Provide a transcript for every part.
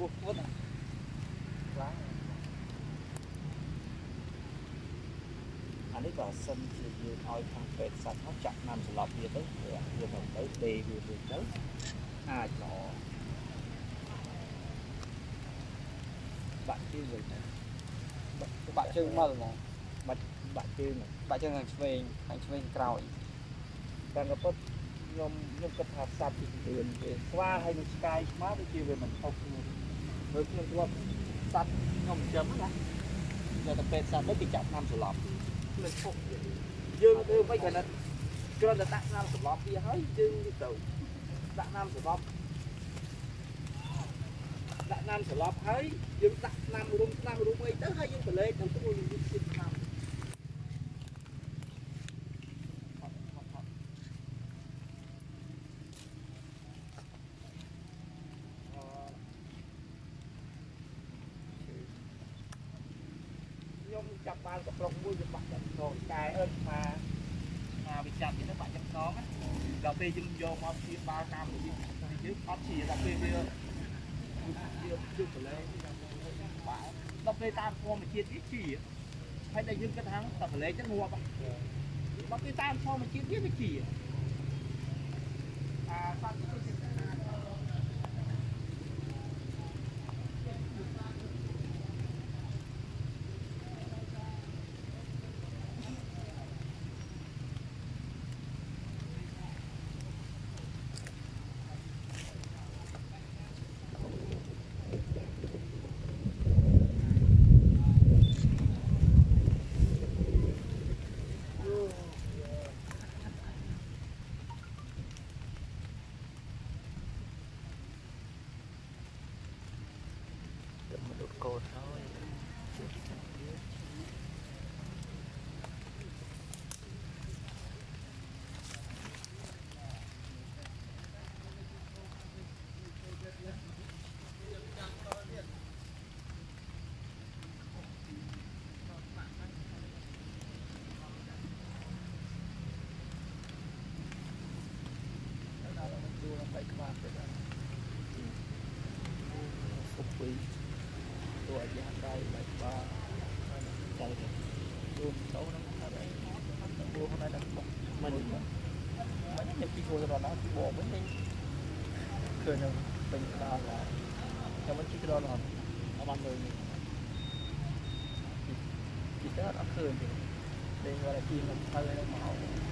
ពោះពុតខ្លាំងអានេះបើសិនជាយើងឲ្យខាងពេទ្យសត្វមកចាក់ណាំស្លាប់វាទៅវាវាទៅទៅដេវាទៅទៅអាចល្អបាក់ជើងវិញទៅបាក់ជើងមើលហ្មងបាក់ជើងបាក់ជើងខាងឆ្វេងខាងឆ្វេងក្រោយតែក៏ពិតខ្ញុំខ្ញុំគិតថាសត្វទីលឿនវាស្វាហើយនឹងឆ្កែឆ្មាដូចជាវាមិនខុសគ្នា ព្រោះខ្ញុំធ្លាប់សត្វខ្ញុំចិញ្ចឹមណាយកទៅពេទ្យសត្វទៅគេចាប់ឆ្នាំស្លាប់មិនខុសយើងទៅវិញគ្រាន់តែគ្រាន់តែដាក់ឆ្នាំស្លាប់វាហើយយើងទៅដាក់ឆ្នាំស្លាប់ដាក់ឆ្នាំស្លាប់ហើយយើងដាក់ឆ្នាំរុំឆ្នាំរុំអីទៅហើយយើងប្រឡេកទៅទៅយើងជិះឆ្នាំ ខ្ញុំចាប់បាន កំប្រុកមួយវាបាក់ចាំខ្នងកែអើថាថាវាចាប់វាទៅបាក់ចាំខ្នងណាដល់ពេលយើងយកមកព្យាបាលតាមរបៀបយើងអត់ជាដល់ពេលវាវាយុបលែងបាក់ដល់ពេលតាមធម្មជាតិវាជាហើយតែយើងគិតថាតែប្រឡែងទៅងាប់ដល់ពេលតាមធម្មជាតិវាវាជា ទួអាយ៉ាដៃបាច់បាទៅទៅទៅនឹងថាដែរទៅខ្លួនដែរដល់មិនមិនខ្ញុំពីគោលរត់ដល់ពីបងវិញវិញឃើញខ្ញុំពេញដល់ហើយខ្ញុំមិនជិះដល់ដល់អត់បានមើលនេះជិះដល់អត់ឃើញទេលេងវល់តែពីមិនទៅនឹងមក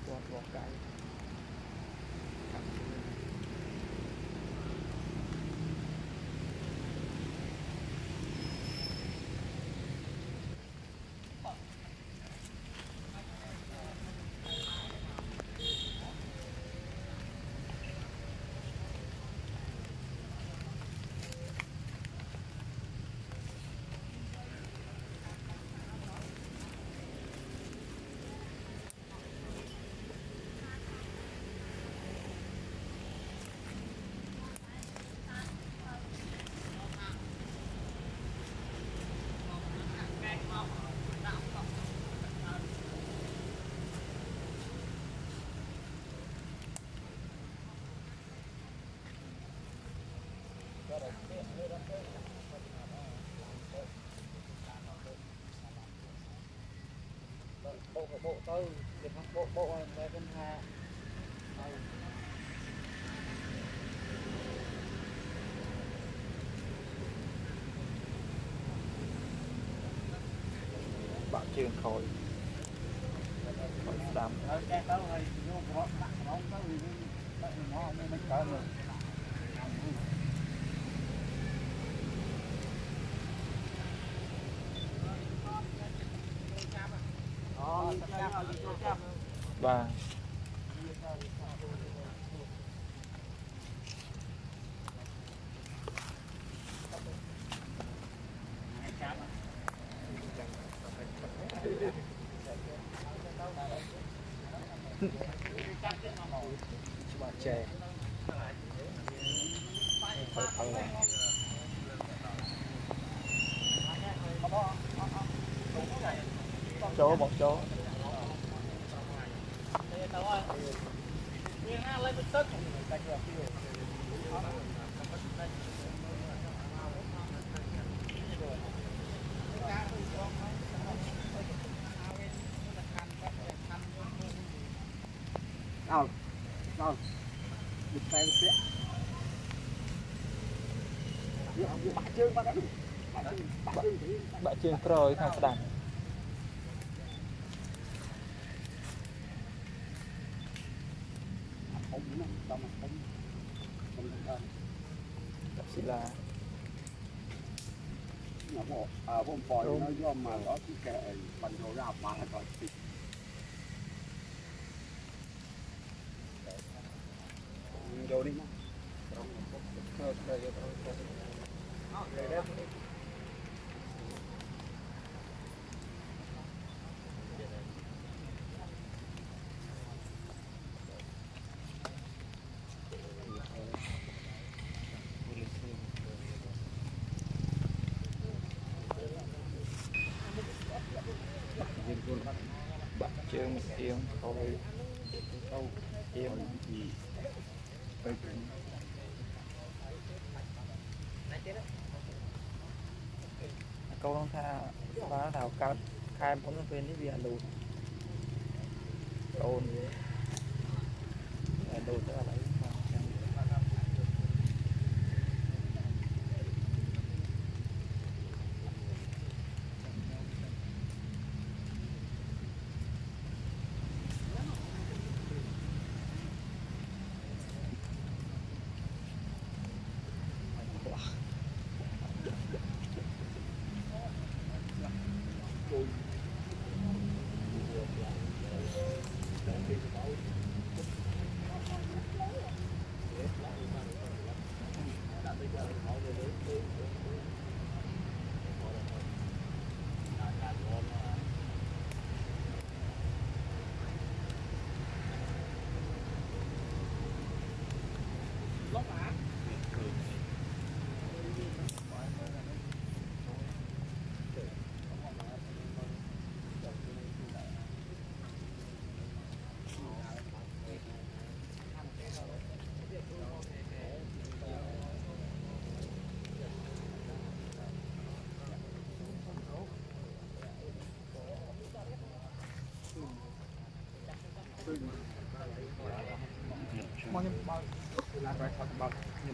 Quần. Bộ bộ tư để không bộ bộ về bên hà bạn chưa khôi khỏi đám. ở ờ, cái đó thì vô có đặt nó tao thì nó nó không mình cỡ rồi ba bạn này. chỗ một chỗ Đâu? Đâu? bạn xe được xe. Vừa vừa bả chương bả đánh. Bả chương, bả chương thì tâm tính mình à hôm bòi nó do mà nó cứ kệ bằng đồ ra mà rồi thì vô mà không yên thôi câu yên gì câu không tha ba thảo cao khai bốn cái viên đi về lùn lùn lùn tức là